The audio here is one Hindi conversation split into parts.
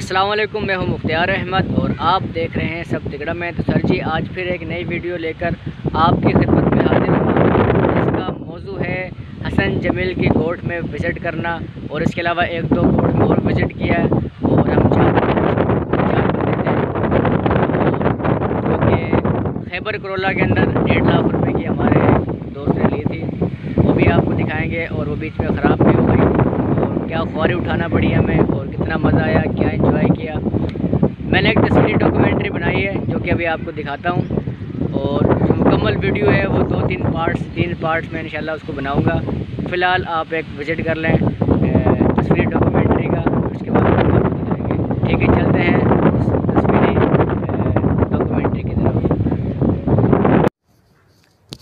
वालेकुम मैं हूँ मुख्तियार अहमद और आप देख रहे हैं सब तिगड़ा में। तो सर जी, आज फिर एक नई वीडियो लेकर आपकी खिदमत में हाजिर हूँ, जिसका मौजू है हसन जमील की कोर्ट में विज़िट करना और इसके अलावा एक दो कोर्ट में और विज़िट किया और हम चाहते जो कि खैबर करोला के अंदर डेढ़ लाख रुपये की हमारे दोस्त ने ली थी, वो भी आपको दिखाएँगे और वो बीच में ख़राब भी हो गई। क्या ख्वारी उठाना पड़ी हमें, और कितना मज़ा आया, क्या इंजॉय किया। मैंने एक तस्वीरी डॉक्यूमेंट्री बनाई है, जो कि अभी आपको दिखाता हूँ। और जो मुकम्मल वीडियो है, वो दो तीन पार्ट्स तीन पार्ट्स में इंशाल्लाह उसको बनाऊँगा। फ़िलहाल आप एक विज़िट कर लें तस्वीरी डॉक्यूमेंट्री का, उसके बाद दिखाएँगे ठीक है, चलते हैं तस्वीरी डॉक्यूमेंट्री की तरफ़।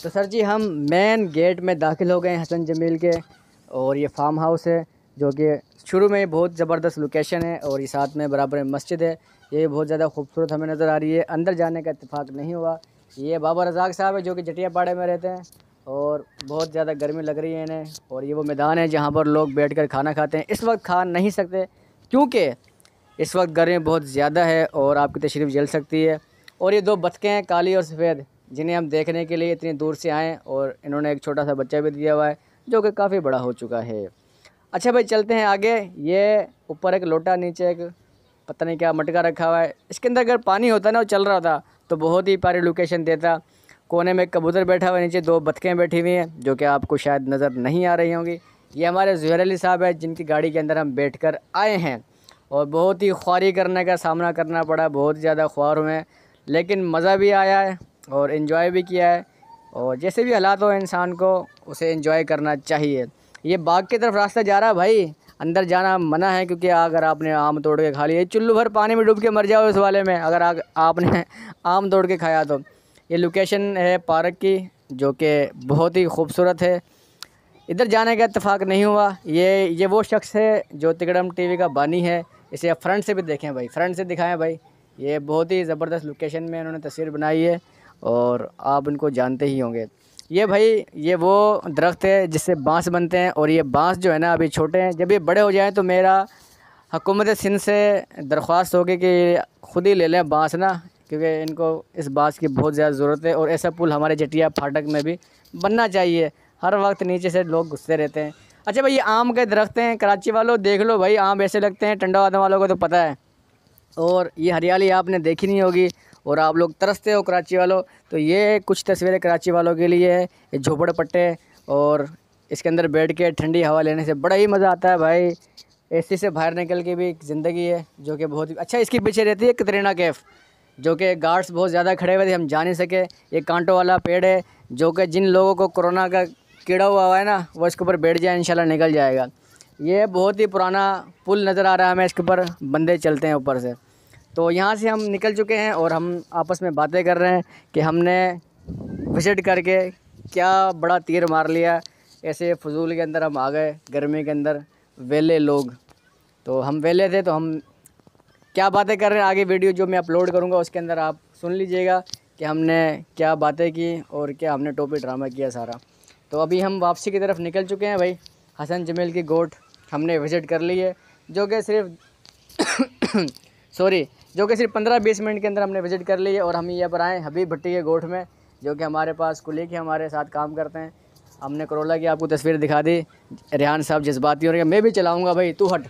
तो सर जी, हम मेन गेट में दाखिल हो गए हसन जमील के, और ये फार्म हाउस है। जो कि शुरू में बहुत ज़बरदस्त लोकेशन है और ये साथ में बराबर मस्जिद है। ये बहुत ज़्यादा खूबसूरत हमें नज़र आ रही है। अंदर जाने का इतफ़ाक़ नहीं हुआ। ये बाबा रजाक साहब है जो कि जटिया पाड़े में रहते हैं और बहुत ज़्यादा गर्मी लग रही है इन्हें और ये वो मैदान है जहाँ पर लोग बैठ कर खाना खाते हैं। इस वक्त खा नहीं सकते क्योंकि इस वक्त गर्मी बहुत ज़्यादा है और आपकी तशरीफ़ जल सकती है। और ये दो बतखें हैं, काली और सफ़ेद, जिन्हें हम देखने के लिए इतनी दूर से आएँ और इन्होंने एक छोटा सा बच्चा भी दिया हुआ है, जो कि काफ़ी बड़ा हो चुका है। अच्छा भाई, चलते हैं आगे। ये ऊपर एक लोटा, नीचे एक पता नहीं क्या मटका रखा हुआ है। इसके अंदर अगर पानी होता ना, वो चल रहा था तो बहुत ही प्यारी लोकेशन देता। कोने में कबूतर बैठा हुआ है नीचे, दो बतखें बैठी हुई हैं, जो कि आपको शायद नज़र नहीं आ रही होंगी। ये हमारे जहर अली साहब है, जिनकी गाड़ी के अंदर हम बैठ कर आए हैं। और बहुत ही ख्वारी करने का सामना करना पड़ा, बहुत ज़्यादा ख्वार हुए हैं। लेकिन मज़ा भी आया है और इन्जॉय भी किया है। और जैसे भी हालात हो, इंसान को उसे इन्जॉय करना चाहिए। ये बाग की तरफ़ रास्ता जा रहा है भाई। अंदर जाना मना है क्योंकि अगर आपने आम तोड़ के खा लिया चुल्लू भर पानी में डूब के मर जाओ इस वाले में अगर आ, आपने आम तोड़ के खाया तो। ये लोकेशन है पार्क की जो कि बहुत ही खूबसूरत है। इधर जाने का इतफ़ाक़ नहीं हुआ। ये ये वो शख्स है जो तिगड़म टीवी का बानी है। इसे आप फ्रंट से भी देखें भाई। फ्रंट से दिखाएँ भाई। ये बहुत ही ज़बरदस्त लोकेशन में इन्होंने तस्वीर बनाई है और आप इनको जानते ही होंगे। ये भाई, ये वो दरख्त है जिससे बाँस बनते हैं और ये बाँस जो है ना अभी छोटे हैं। जब ये बड़े हो जाएँ तो मेरा हुकूमत सिंध से दरख्वास्त होगी कि ख़ुद ही ले लें बाँस ना, क्योंकि इनको इस बाँस की बहुत ज़्यादा ज़रूरत है और ऐसा पुल हमारे जटिया फाटक में भी बनना चाहिए। हर वक्त नीचे से लोग घुसते रहते हैं। अच्छा भाई, ये आम के दरख्त हैं, कराची वालों देख लो भाई, आम ऐसे लगते हैं, टंडा वादम वालों को तो पता है। और ये हरियाली आपने देखी नहीं होगी और आप लोग तरसते हो कराची वालों। तो ये कुछ तस्वीरें कराची वालों के लिए है। ये झोपड़ पट्टे और इसके अंदर बैठ के ठंडी हवा लेने से बड़ा ही मज़ा आता है भाई। एसी से बाहर निकल के भी एक ज़िंदगी है, जो कि बहुत ही अच्छा इसके पीछे रहती है कतरीना कैफ़, जो कि गार्ड्स बहुत ज़्यादा खड़े हुए थे, हम जा नहीं सके। ये कांटों वाला पेड़ है, जो कि जिन लोगों को कोरोना का कीड़ा हुआ हुआ है ना, वो इसके ऊपर बैठ जाए, इंशाल्लाह निकल जाएगा। ये बहुत ही पुराना पुल नज़र आ रहा है हमें, इसके ऊपर बंदे चलते हैं ऊपर से। तो यहाँ से हम निकल चुके हैं और हम आपस में बातें कर रहे हैं कि हमने विज़िट करके क्या बड़ा तीर मार लिया ऐसे फजूल के अंदर हम आ गए, गर्मी के अंदर, वेले लोग। तो हम वेले थे तो हम क्या बातें कर रहे हैं? आगे वीडियो जो मैं अपलोड करूँगा, उसके अंदर आप सुन लीजिएगा कि हमने क्या बातें की और क्या हमने टोपी ड्रामा किया सारा। तो अभी हम वापसी की तरफ़ निकल चुके हैं भाई। हसन जमील की गोट हमने विज़िट कर ली है, जो कि सिर्फ़ सॉरी जो कि सिर्फ़ पंद्रह बीस मिनट के अंदर हमने विज़िट कर ली है और हम यहाँ पर आए हबीब भट्टी के गोठ में, जो कि हमारे पास कुलीग है हमारे साथ काम करते हैं। हमने करोला की आपको तस्वीर दिखा दी, रेहान साहब जज्बाती हो रहे मैं भी चलाऊँगा भाई, तू हट।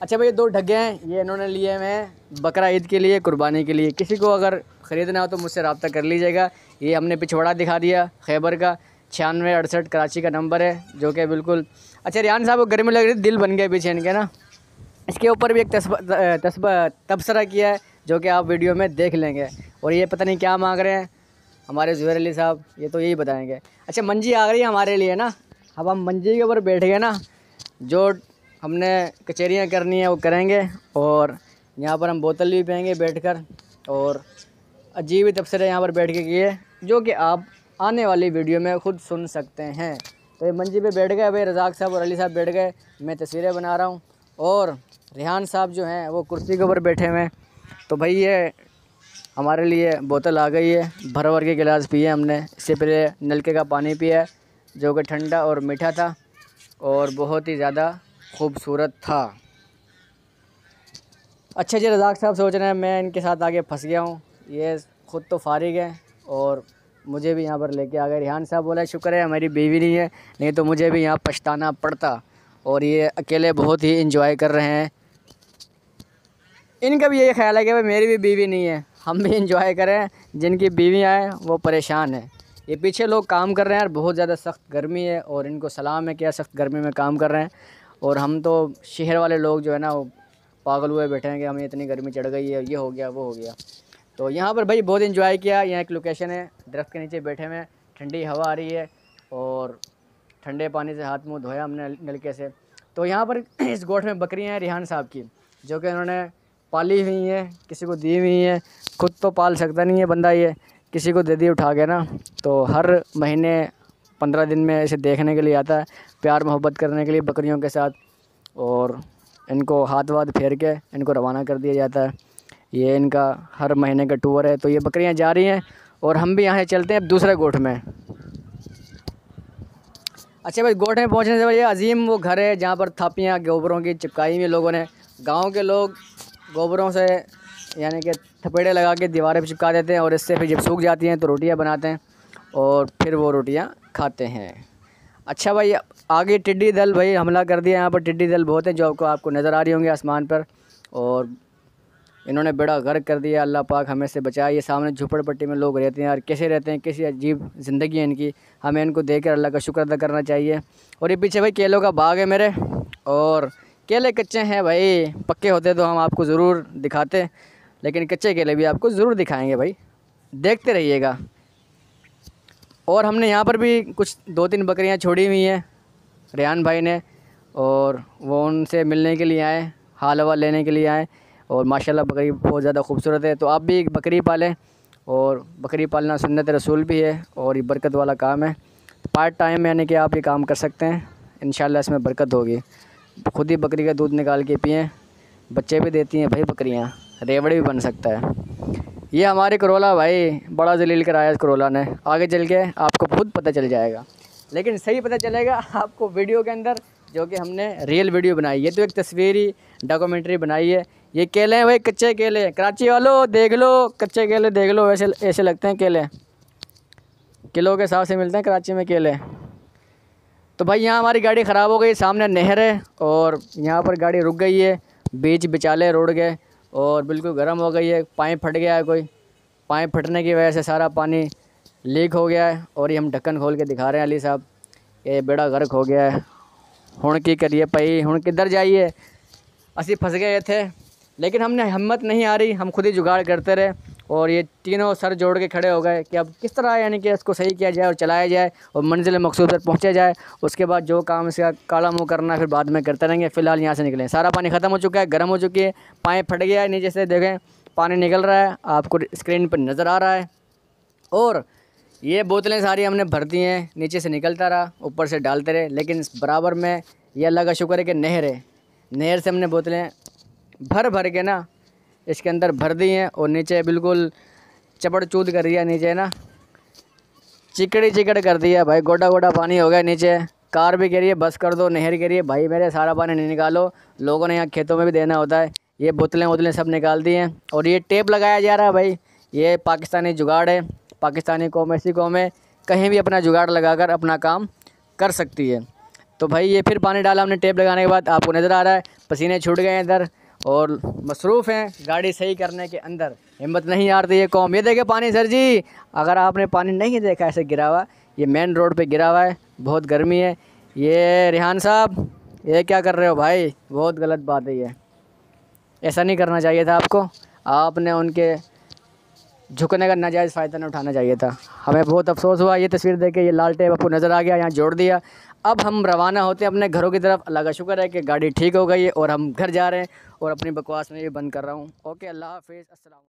अच्छा भाई दो ढगे हैं, ये इन्होंने लिए हुए हैं बकरा ईद के लिए, कुर्बानी के लिए। किसी को अगर ख़रीदना हो तो मुझसे रबता कर लीजिएगा। ये हमने पिछवाड़ा दिखा दिया खैबर का, छियानवे अड़सठ कराची का नंबर है, जो कि बिल्कुल अच्छा रियान साहब को गर्मी लग रही दिल बन गए पीछे इनके ना। इसके ऊपर भी एक तस्ब तबसरा किया है, जो कि आप वीडियो में देख लेंगे। और ये पता नहीं क्या मांग रहे हैं। हमारे जुहर अली साहब, ये तो यही बताएँगे। अच्छा मंजी आ गई हमारे लिए ना? अब हम मंजी के ऊपर बैठ गए ना, जो हमने कचहरियाँ करनी है वो करेंगे, और यहाँ पर हम बोतल भी पियेंगे बैठ कर और अजीब ही तबसरे यहाँ पर बैठ के किए, जो कि आप आने वाली वीडियो में ख़ुद सुन सकते हैं। तो ये मंजी पे बैठ गए, भाई, रजाक साहब और अली साहब बैठ गए। मैं तस्वीरें बना रहा हूँ, और रेहान साहब जो हैं, वो कुर्सी के ऊपर बैठे हुए हैं। तो भाई ये हमारे लिए बोतल आ गई है। भर भर के गिलास पिए हमने। इससे पहले नलके का पानी पिया जो कि ठंडा और मीठा था और बहुत ही ज़्यादा खूबसूरत था। अच्छा जी रजाक साहब सोच रहे हैं, मैं इनके साथ आगे फंस गया हूँ। ये ख़ुद तो फारिग है और मुझे भी यहाँ पर लेके आ गए। रिहान साहब बोला, शुक्र है हमारी बीवी नहीं है, नहीं तो मुझे भी यहाँ पछताना पड़ता। और ये अकेले बहुत ही इंजॉय कर रहे हैं। इनका भी यही ख्याल है कि भाई मेरी भी बीवी नहीं है। हम भी इंजॉय करें, जिनकी बीवियाँ हैं वो परेशान हैं। ये पीछे लोग काम कर रहे हैं यार बहुत ज़्यादा सख्त गर्मी है और इनको सलाम है क्या सख्त गर्मी में काम कर रहे हैं। और हम तो शहर वाले लोग जो है ना, वो पागल हुए बैठे हैं कि हमें इतनी गर्मी चढ़ गई है, ये हो गया, वो हो गया। तो यहाँ पर भाई बहुत इन्जॉय किया, यहाँ एक लोकेशन है, दरख्त के नीचे बैठे हुए ठंडी हवा आ रही है और ठंडे पानी से हाथ मुँह धोया हमने नलके से। तो यहाँ पर इस गोठ में बकरियाँ हैं रिहान साहब की, जो कि उन्होंने पाली हुई हैं, किसी को दी हुई हैं। खुद तो पाल सकता नहीं है बंदा ये, किसी को दे दी उठा के ना। तो हर महीने पंद्रह दिन में इसे देखने के लिए आता है, प्यार मोहब्बत करने के लिए बकरियों के साथ। और इनको हाथ वाथ फेर के इनको रवाना कर दिया जाता है। ये इनका हर महीने का टूर है। तो ये बकरियाँ जा रही हैं और हम भी यहाँ से चलते हैं अब दूसरे गोठ में। अच्छा भाई, गोठ में पहुँचने से भाई अजीम वो घर है जहाँ पर थापियाँ, गोबरों की चिपकाई हुई लोगों ने। गाँव के लोग गोबरों से, यानी कि थपेड़े लगा के दीवारें पर चिपका देते हैं और इससे फिर जब सूख जाती हैं तो रोटियाँ बनाते हैं और फिर वो रोटियाँ खाते हैं। अच्छा भाई, आगे टिड्डी दल भाई हमला कर दिया यहाँ पर। टिड्डी दल बहुत हैं जो आपको आपको नज़र आ रही होंगे आसमान पर और इन्होंने बड़ा गर्क कर दिया। अल्लाह पाक हमें से बचाए। ये सामने झुपड़पट्टी में लोग रहते हैं और कैसे रहते हैं, कैसी अजीब ज़िंदगी है इनकी। हमें इनको देख कर अल्लाह का शुक्र अदा करना चाहिए। और ये पीछे भाई केलों का बाग है मेरे और केले कच्चे हैं भाई, पक्के होते तो हम आपको ज़रूर दिखाते, लेकिन कच्चे केले भी आपको ज़रूर दिखाएँगे भाई। देखते रहिएगा। और हमने यहाँ पर भी कुछ दो तीन बकरियाँ छोड़ी हुई हैं, रेहान भाई ने, और वो उनसे मिलने के लिए आए, हाल हवा लेने के लिए आए, और माशाल्लाह बकरी बहुत ज़्यादा खूबसूरत है। तो आप भी एक बकरी पालें, और बकरी पालना सुन्नत रसूल भी है, और ये बरकत वाला काम है। पार्ट टाइम यानी कि आप ये काम कर सकते हैं इन इसमें बरकत होगी। खुद ही बकरी का दूध निकाल के पिएँ, बच्चे भी देती हैं, भाई बकरियाँ। रेवड़ी भी बन सकता है। ये हमारे करोला भाई, बड़ा जलील कराया इस करोला ने। आगे चल के आपको खुद पता चल जाएगा। लेकिन सही पता चलेगा आपको वीडियो के अंदर, जो कि हमने रियल वीडियो बनाई है। तो एक तस्वीरी डॉक्यूमेंट्री बनाई है। ये केले हैं भाई, कच्चे केले। कराची वालों, देख लो, कच्चे केले देख लो। ऐसे ऐसे लगते हैं केले। किलो के हिसाब से मिलते हैं कराची में केले। तो भाई यहाँ हमारी गाड़ी ख़राब हो गई, सामने नहर है और यहाँ पर गाड़ी रुक गई है, बीच बिचाले रोड गए और बिल्कुल गर्म हो गई है पाइप फट गया है कोई। पाइप फटने की वजह से सारा पानी लीक हो गया है और ये हम ढक्कन खोल के दिखा रहे हैं अली साहब, ये बेड़ा गर्क हो गया है। हूँ की करिए पई हूँ किधर जाइए? असी फंस गए थे, लेकिन हमने हिम्मत नहीं आ रही हम खुद ही जुगाड़ करते रहे। और ये तीनों सर जोड़ के खड़े हो गए कि अब किस तरह यानी कि इसको सही किया जाए और चलाया जाए और मंजिल मकसूद पर पहुँचा जाए। उसके बाद जो काम इसका काला मुँह करना है, फिर बाद में करते रहेंगे। फ़िलहाल यहाँ से निकलें सारा पानी ख़त्म हो चुका है, गर्म हो चुकी है पाइप फट गया है नीचे से, देखें, पानी निकल रहा है। आपको स्क्रीन पर नज़र आ रहा है। और ये बोतलें सारी हमने भर दी हैं, नीचे से निकलता रहा, ऊपर से डालते रहे। लेकिन बराबर में ये अल्लाह का शुक्र है कि नहर है। नहर से हमने बोतलें भर भर के ना इसके अंदर भर दी हैं और नीचे बिल्कुल चपड़ चूद कर दिया नीचे ना? चिकड़ी चिकड़ कर दिया भाई। गोडा गोडा पानी हो गया नीचे। कार भी कह रही है, बस कर दो, नहर कह रही है। भाई मेरे सारा पानी नहीं निकालो। लोगों ने यहाँ खेतों में भी देना होता है। ये बोतलें वोतलें सब निकाल दी हैं। और ये टेप लगाया जा रहा है भाई। ये पाकिस्तानी जुगाड़ है। पाकिस्तानी कौम ऐसी कौम है। कहीं भी अपना जुगाड़ लगाकर अपना काम कर सकती है। तो भाई ये फिर पानी डाला हमने टेप लगाने के बाद। आपको नज़र आ रहा है। पसीने छूट गए हैं इधर। और मसरूफ़ हैं गाड़ी सही करने के अंदर। हिम्मत नहीं आ रही है कौम। ये देखे पानी, सर जी। अगर आपने पानी नहीं देखा ऐसे गिरा हुआ ये मेन रोड पे गिरा हुआ है। बहुत गर्मी है। ये रिहान साहब, ये क्या कर रहे हो भाई? बहुत गलत बात है ये। ऐसा नहीं करना चाहिए था आपको। आपने उनके झुकने का नाजायज़ फ़ायदा नहीं उठाना चाहिए था। हमें बहुत अफसोस हुआ, ये तस्वीर देख ये लाल टेप आपको नज़र आ गया, यहाँ जोड़ दिया। अब हम रवाना होते हैं अपने घरों की तरफ़। अल्लाह का शुक्र है कि गाड़ी ठीक हो गई है और हम घर जा रहे हैं और अपनी बकवास में ये बंद कर रहा हूँ। ओके, अल्लाह हाफिज़। अस्सलाम